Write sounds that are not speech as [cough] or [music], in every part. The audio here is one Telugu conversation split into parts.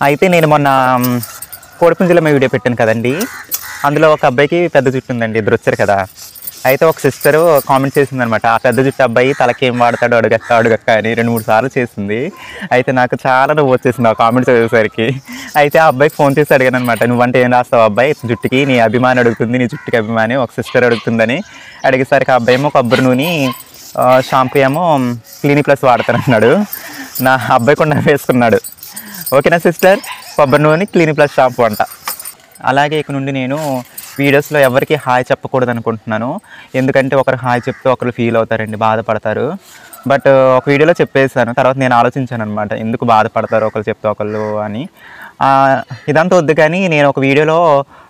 అయితే నేను మొన్న మ్, వీడియో పెట్టాను కదండి. అందులో ఒక అబ్బాయికి పెద్ద జుట్టు ఉందండి ఇద్దరు వచ్చారు కదా. అయితే ఒక సిస్టర్ కామెంట్ చేసింది అనమాట ఆ పెద్ద జుట్టు అబ్బాయి తలకి ఏం వాడతాడు అడుగక్క అడుగక్క అని రెండు మూడు సార్లు చేసింది. అయితే నాకు చాలా నువ్వు వచ్చేసింది ఆ కామెంట్ చదివేసరికి అయితే ఆ అబ్బాయికి ఫోన్ చేసి అడిగాను అనమాట నువ్వంటే ఏం రాస్తావు అబ్బాయి? జుట్టుకి నీ అభిమాని అడుగుతుంది నీ జుట్టుకి అభిమాని ఒక సిస్టర్ అడుగుతుందని అడిగేసరికి ఆ అబ్బాయి ఏమో కొబ్బరి నూనె షాంపూ ఏమో క్లినిక్ ప్లస్ వాడతానన్నాడు. నా అబ్బాయి కూడా వేసుకున్నాడు ఓకేనా సిస్టర్ కొబ్బరి నూనె క్లినిక్ ప్లస్ షాంపూ అంట. అలాగే ఇక నుండి నేను వీడియోస్లో ఎవరికి హాయ్ చెప్పకూడదు అనుకుంటున్నాను. ఎందుకంటే ఒకరు హాయ్ చెప్తే ఒకరు ఫీల్ అవుతారండి బాధపడతారు. బట్ uh, ఒక వీడియోలో చెప్పేసాను తర్వాత నేను ఆలోచించాను అనమాట ఎందుకు బాధపడతారు ఒకరు చెప్తే ఒకళ్ళు అని. ఇదంతా వద్దు కానీ నేను ఒక వీడియోలో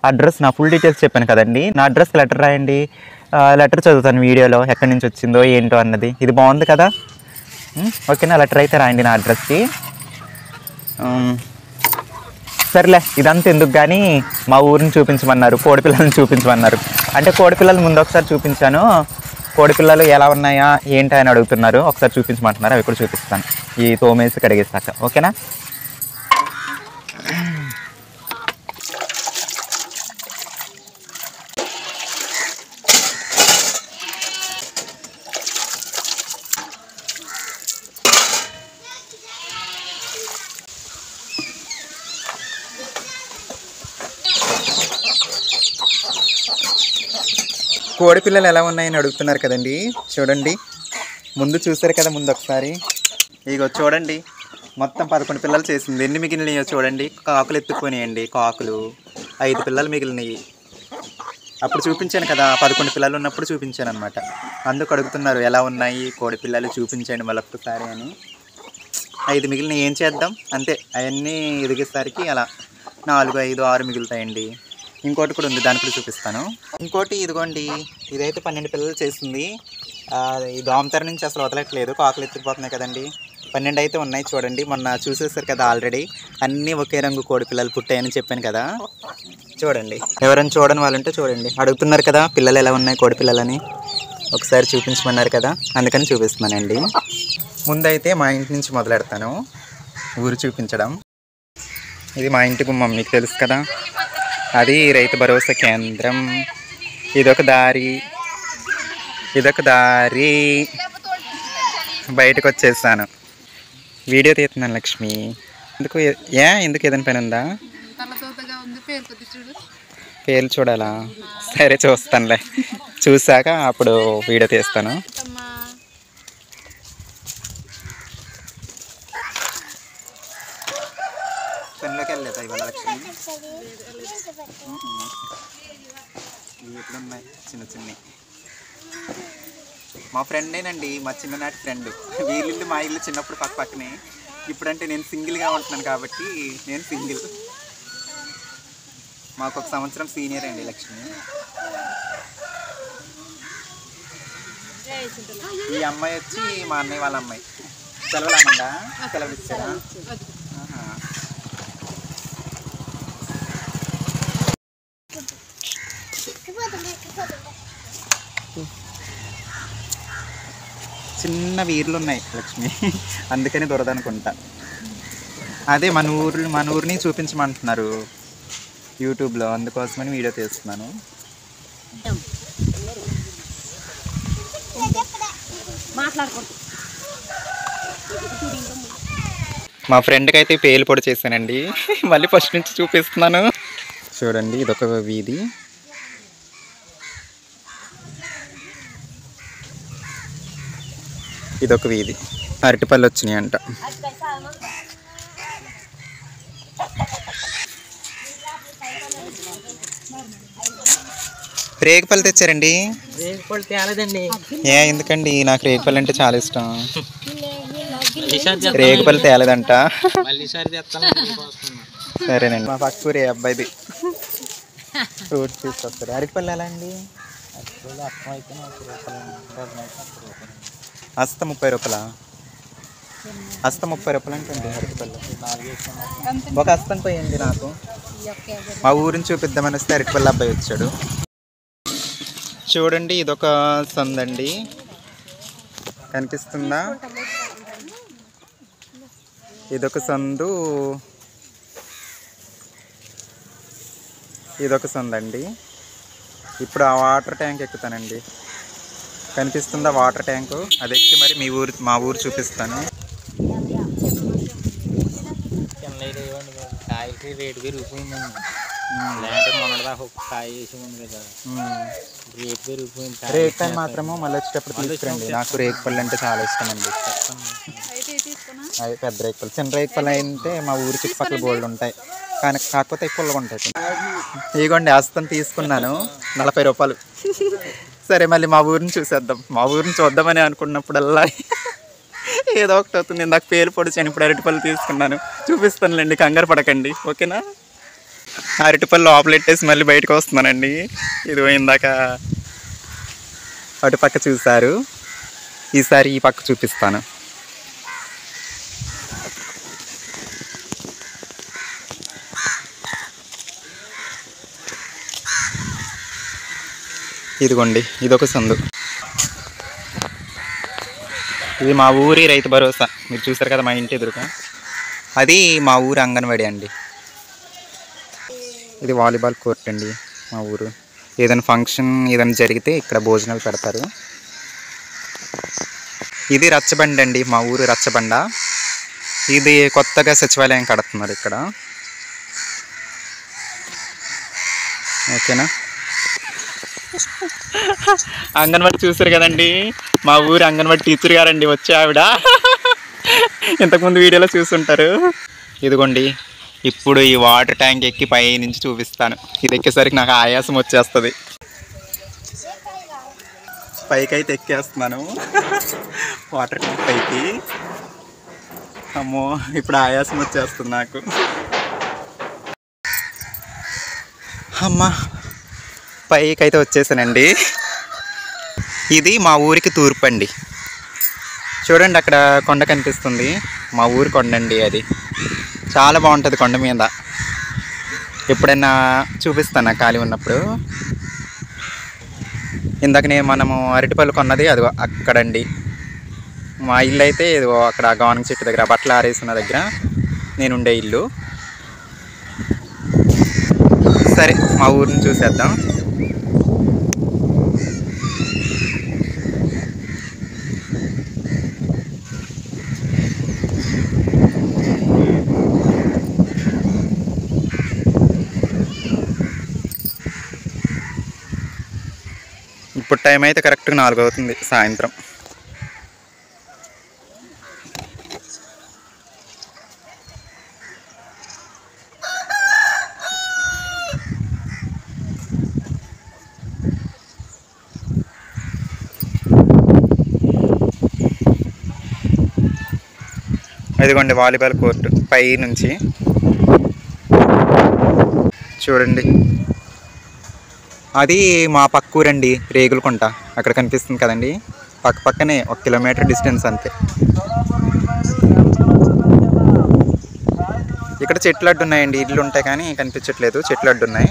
అడ్రస్ నా ఫుల్ డీటెయిల్స్ చెప్పాను కదండి. నా అడ్రస్కి లెటర్ రాయండి. లెటర్ చదువుతాను వీడియోలో ఎక్కడి నుంచి వచ్చిందో ఏంటో అన్నది. ఇది బాగుంది కదా? Hmm? ఓకేనా లెటర్ అయితే రాయండి నా అడ్రస్కి సర్లే ఇదంతా ఎందుకు కానీ మా ఊరిని చూపించమన్నారు కోడిపిల్లల్ని చూపించమన్నారు. అంటే కోడిపిల్లలు ముందు ఒకసారి చూపించాను. కోడిపిల్లలు ఎలా ఉన్నాయా ఏంటి అని అడుగుతున్నారు. ఒకసారి చూపించమంటున్నారు అవి కూడా చూపిస్తాను. ఈ తోమేసి కడిగేసాక ఓకేనా? కోడి పిల్లలు ఎలా ఉన్నాయని అడుగుతున్నారు కదండి. చూడండి. ముందు చూసారు కదా ముందు ఒకసారి. ఇగో చూడండి. మొత్తం పదకొండు పిల్లలు చేసింది. ఎన్ని మిగిలినాయో చూడండి. కాకులు ఎత్తుకునేయండి కాకులు. ఐదు పిల్లలు మిగిలినాయి. అప్పుడు చూపించాను కదా. పదకొండు పిల్లలు ఉన్నప్పుడు చూపించాను అనమాట అందుకు అడుగుతున్నారు ఎలా ఉన్నాయి? కోడి పిల్లలు చూపించండి మళ్ళొక్కసారి అని. ఐదు మిగిలిన ఏం చేద్దాం? అంతే. అవన్నీ ఎదిగేసరికి అలా నాలుగు ఐదు ఆరు మిగులుతాయండి. ఇంకోటి కూడా ఉంది దాని కూడా చూపిస్తాను. ఇంకోటి ఇదిగోండి ఇదైతే పన్నెండు పిల్లలు చేసింది. ఈ దోమతెర నుంచి అసలు వదలట్లేదు కాకులు ఎత్తుకుపోతున్నాయి కదండి. పన్నెండు అయితే ఉన్నాయి చూడండి మొన్న చూసేసారు కదా ఆల్రెడీ అన్నీ ఒకే రంగు కోడి పిల్లలు పుట్టాయని చెప్పాను కదా. చూడండి ఎవరైనా చూడని వాళ్ళంటే చూడండి. అడుగుతున్నారు కదా పిల్లలు ఎలా ఉన్నాయి కోడి పిల్లలని. ఒకసారి చూపించమన్నారు కదా అందుకని చూపిస్తున్నానండి. ముందైతే మా ఇంటి నుంచి మొదలెడతాను ఊరు చూపించడం. ఇది మా ఇంటి గుమ్మం మీకు తెలుసు కదా. అది రైతు భరోసా కేంద్రం. ఇదొక దారి. ఇదొక దారి. బయటకు వచ్చేసాను వీడియో తీస్తున్నాను లక్ష్మి. ఎందుకు ఏ ఎందుకు ఏదైనా పని ఉందా? పేర్లు చూడాలా? సరే చూస్తానులే. చూసాక అప్పుడు వీడియో తీస్తాను. పనిలోకి వెళ్ళలేదా ఇవాళ లక్ష్మి. ఇవి ఎట్లున్నాయి చిన్న. చిన్నవి మా ఫ్రెండేనండి మా చిన్ననాటి ఫ్రెండ్. వీళ్ళిల్లు మా ఇల్లు చిన్నప్పుడు పక్క పక్కనే. ఇప్పుడంటే నేను సింగిల్గా ఉంటున్నాను కాబట్టి నేను సింగిల్. మాకు ఒక సంవత్సరం సీనియర్ అండి లక్ష్మి. ఈ అమ్మాయి వచ్చి మా అన్నయ్య వాళ్ళ అమ్మాయి. సెలవులు అమ్మంగా సెలవులు ఇచ్చారా? చిన్న వీర్లు ఉన్నాయి లక్ష్మి. అందుకని దొరదనుకుంటా. అదే మన ఊరు మన ఊరిని చూపించమంటున్నారు యూట్యూబ్లో. అందుకోసమని వీడియో తీస్తున్నాను. మా ఫ్రెండ్కి అయితే పేలు పొడి చేశానండి. మళ్ళీ ఫస్ట్ నుంచి చూపిస్తున్నాను. చూడండి ఇదొక వీధి. ఇదొక వీధి. అరటిపళ్ళు వచ్చినాయి అంట రేగిపళ్ళు తెచ్చారండి? రేగుపళ్ళు తేలేదండి. ఏ ఎందుకండి? నాకు రేగిపళ్ళు అంటే చాలా ఇష్టం. రేగిపళ్ళు తేలేదంట. సరేనండి. మా పక్క ఊరే అబ్బాయిది. ఫ్రూట్స్ తీసుకొస్తారు అరటిపళ్ళు ఎలా అండి? అస్త ముప్పై రూపాయల? అస్త ముప్పై రూపాయలు అంటే అరటిపళ్ళు ఒక అస్తం పోయింది నాకు. మా ఊరిని చూపిద్దామని వస్తే అరటిపల్లి అబ్బాయి వచ్చాడు. చూడండి ఇదొక సందండి. కనిపిస్తుందా? ఇదొక సందు. ఇదొక సందండి. ఇప్పుడు ఆ వాటర్ ట్యాంక్ ఎక్కుతానండి. కనిపిస్తుందా వాటర్ ట్యాంకు? అది ఎక్కి మరి మీ ఊరు మా ఊరు చూపిస్తాను. కాయలకి రేటు పెరిగిపోయిందండి లేదంటే మొన్నటిదాకా ఒక కాయ వేసి ఉంది కదా రేటు పెరిగిపోయింది కాయ రేక్ మాత్రము మళ్ళీ వచ్చేటప్పుడు తీసుకురండి. నాకు రేక్ పళ్ళు అంటే చాలా ఇష్టం అండి అవి పెద్ద రేక్ పళ్ళు. చిన్న రేక్ పళ్ళు అయితే మా ఊరి చుట్టుపక్కల బోల్డ్ ఉంటాయి. కానీ కాకపోతే ఎక్కువగా ఉంటాయి. ఇదిగోండి హస్తం తీసుకున్నాను. నలభై రూపాయలు. సరే మళ్ళీ మా ఊరిని చూసేద్దాం. మా ఊరిని చూద్దామని అనుకున్నప్పుడల్లా ఏదో ఒకటి అవుతుంది. నాకు పేలు పొడిచాను. ఇప్పుడు అరటిపళ్ళు తీసుకున్నాను. చూపిస్తానులేండి. కంగారు పడకండి. ఓకేనా? అరటిపళ్ళు లోపలెట్టేసి మళ్ళీ బయటకు వస్తున్నానండి. ఇది ఇందాక అటు పక్క చూశారు. ఈసారి ఈ పక్క చూపిస్తాను. ఇదిగోండి ఇదొక సందు. ఇది మా ఊరి రైతు భరోసా. మీరు చూసారు కదా మా ఇంటి ఎదురుగా. అది మా ఊరు అంగన్వాడి అండి. ఇది వాలీబాల్ కోర్ట్ అండి మా ఊరు. ఏదైనా ఫంక్షన్ ఏదైనా జరిగితే ఇక్కడ భోజనాలు పెడతారు. ఇది రచ్చబండ అండి మా ఊరు రచ్చబండ. ఇది కొత్తగా సచివాలయం కడుతున్నారు ఇక్కడ. ఓకేనా? అంగన్వాడి చూసారు కదండి. మా ఊరి అంగన్వాడి టీచర్ గారండి వచ్చే ఆవిడ. ఇంతకుముందు వీడియోలో చూసుంటారు ఇదిగోండి ఇప్పుడు ఈ వాటర్ ట్యాంక్ ఎక్కి పై నుంచి చూపిస్తాను. ఇది ఎక్కేసరికి నాకు ఆయాసం వచ్చేస్తుంది. పైకి అయితే ఎక్కేస్తున్నాను. వాటర్ ట్యాంక్ పైకి. అమ్మో ఇప్పుడు ఆయాసం వచ్చేస్తుంది నాకు. అమ్మా పైకి అయితే వచ్చేసానండి. ఇది మా ఊరికి తూర్పు అండి చూడండి అక్కడ కొండ కనిపిస్తుంది. మా ఊరి కొండ అండి అది. చాలా బాగుంటుంది కొండ మీద. ఎప్పుడైనా చూపిస్తాను ఖాళీ ఉన్నప్పుడు? ఇందాక నేను మనము అరటిపళ్ళు కొన్నది అది అక్కడండి. మా ఇల్లు అయితే ఇదిగో అక్కడ గవర్నింగ్ చెట్టు దగ్గర బట్టలు ఆరేసిన దగ్గర నేను ఉండే ఇల్లు. సరే మా ఊరిని చూసేద్దాం. ఇప్పుడు టైం అయితే కరెక్ట్గా నాలుగు అవుతుంది సాయంత్రం. ఇదిగోండి వాలీబాల్ కోర్టు పై నుంచి. చూడండి. అది మా పక్క ఊరండి రేగులకుంట. అక్కడ కనిపిస్తుంది కదండి. పక్క పక్కనే ఒక కిలోమీటర్ డిస్టెన్స్ అంతే. ఇక్కడ చెట్లు అడ్డు ఉన్నాయండి. ఇల్లు ఉంటాయి కానీ కనిపించట్లేదు. చెట్లు అడ్డు ఉన్నాయి.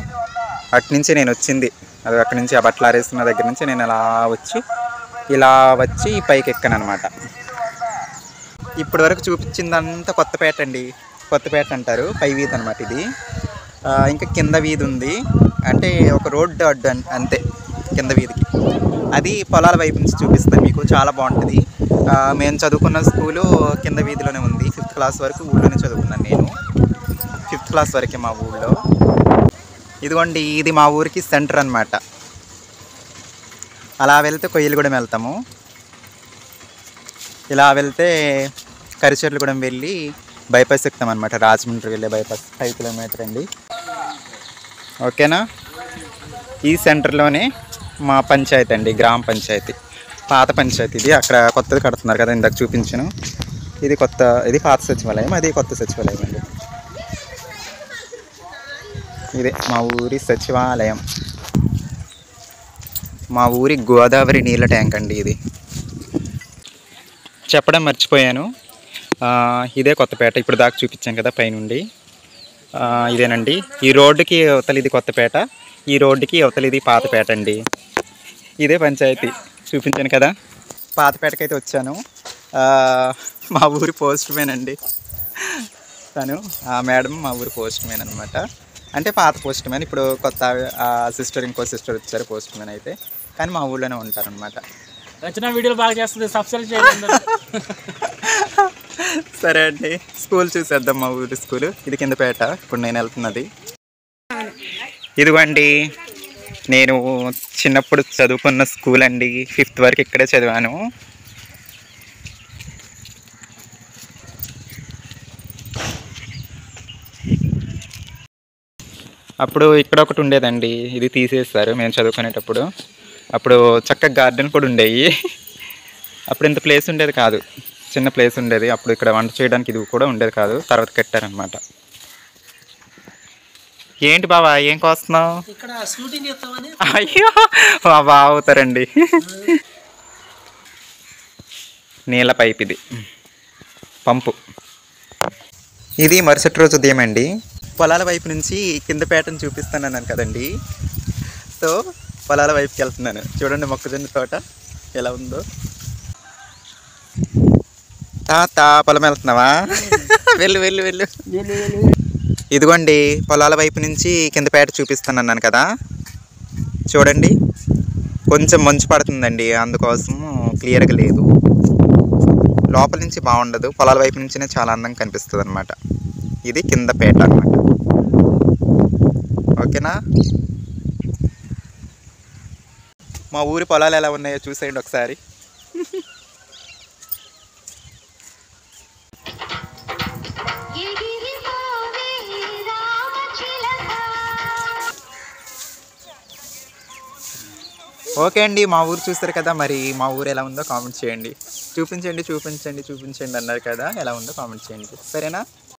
అటు నుంచి నేను వచ్చింది. అది అక్కడి నుంచి ఆ బట్టలు ఆరేస్తున్న దగ్గర నుంచి నేను అలా వచ్చి ఇలా వచ్చి పైకి ఎక్కాను అనమాట ఇప్పటివరకు చూపించిందంతా కొత్తపేట అండి. కొత్తపేట అంటారు. పై వీధి అనమాట ఇది. ఇంకా కింద వీధి ఉంది. అంటే ఒక రోడ్డు అడ్డు అంతే కింద వీధికి. అది పొలాల వైపు నుంచి చూపిస్తాను మీకు చాలా బాగుంటుంది. మేము చదువుకున్న స్కూలు కింద వీధిలోనే ఉంది. ఫిఫ్త్ క్లాస్ వరకు ఊళ్ళోనే చదువుకున్నాను నేను. ఫిఫ్త్ క్లాస్ వరకే మా ఊళ్ళో ఇదిగోండి ఇది మా ఊరికి సెంటర్ అనమాట అలా వెళ్తే కొయ్యలగూడెం వెళ్తాము. ఇలా వెళ్తే కరిచెర్లగూడెం వెళ్ళి బైపాస్ ఎక్కుతాం అనమాట రాజమండ్రి వెళ్ళే బైపాస్ ఫైవ్ కిలోమీటర్ అండి. ఓకేనా? ఈ సెంటర్లోనే మా పంచాయతీ అండి గ్రామ పంచాయతీ. పాత పంచాయతీ ఇది. అక్కడ కొత్తది కడుతున్నారు కదా ఇందాక చూపించాను. ఇది కొత్త ఇది పాత సచివాలయం అది కొత్త సచివాలయం అండి. ఇదే మా ఊరి సచివాలయం. మా ఊరి గోదావరి నీళ్ళ ట్యాంక్ అండి ఇది. చెప్పడం మర్చిపోయాను. ఇదే కొత్తపేట. ఇప్పుడు దాకా చూపించాను కదా పైనుండి. ఇదేనండి. ఈ రోడ్డుకి అవతల ఇది కొత్తపేట. ఈ రోడ్డుకి అవతల ఇది పాతపేట అండి. ఇదే పంచాయతీ. చూపించాను కదా. పాతపేటకైతే వచ్చాను. ఆ, మా ఊరి పోస్ట్ మ్యాన్ అండి. తను ఆ మేడం మా ఊరి పోస్ట్ మ్యాన్ అనమాట అంటే పాత పోస్ట్ మ్యాన్. ఇప్పుడు కొత్త సిస్టర్ ఇంకో సిస్టర్ వచ్చారు పోస్ట్ మ్యాన్ అయితే. కానీ మా ఊళ్ళోనే ఉంటారనమాట రచన వీడియోలు బాగా చేస్తుంది. సబ్స్క్రైబ్ చేయండి. [laughs] సరే అండి. స్కూల్ చూసేద్దాం మా ఊరి స్కూల్. ఇది కిందపేట ఇప్పుడు నేను వెళ్తున్నది. ఇదిగోండి. నేను చిన్నప్పుడు చదువుకున్న స్కూల్ అండి. ఫిఫ్త్ వరకు ఇక్కడే చదివాను. అప్పుడు ఇక్కడ ఒకటి ఉండేదండి. ఇది తీసేస్తారు మేము చదువుకునేటప్పుడు. అప్పుడు చక్కగా గార్డెన్ కూడా ఉండేవి అప్పుడు ఇంత ప్లేస్ ఉండేది కాదు. చిన్న ప్లేస్ ఉండేది. అప్పుడు ఇక్కడ వంట చేయడానికి ఇది కూడా ఉండేది కాదు. తర్వాత కట్టారనమాట ఏంటి బావా ఏం కోస్తున్నావు? ఇక్కడ షూటింగ్ చేస్తామని అయ్యో బావ అవుతారండి నీళ్ళ పైప్ ఇది. పంపు. ఇది మరుసటి రోజు ఉదయం అండి పొలాల వైపు నుంచి కింద పేటను చూపిస్తున్నాను కదండి. సో పొలాల వైపుకి వెళ్తున్నాను. చూడండి మొక్కజొన్న తోట ఎలా ఉందో. తాత పొలం వెళ్తున్నావా? వెళ్ళు వెళ్ళు వెళ్ళు. ఇదిగోండి పొలాల వైపు నుంచి కింద పేట చూపిస్తున్నాను కదా. చూడండి కొంచెం మంచు పడుతుందండి అందుకోసం క్లియర్గా లేదు. లోపల నుంచి బాగుండదు పొలాల వైపు నుంచినే చాలా అందంగా కనిపిస్తుంది అనమాట ఇది కింద పేట అనమాట ఓకేనా? మా ఊరి పొలాలు ఎలా ఉన్నాయో చూసేయండి ఒకసారి. ఓకే అండి మా ఊరు చూస్తారు కదా మరి మా ఊరు ఎలా ఉందో కామెంట్ చేయండి. చూపించండి చూపించండి చూపించండి అన్నారు కదా ఎలా ఉందో కామెంట్ చేయండి. సరేనా?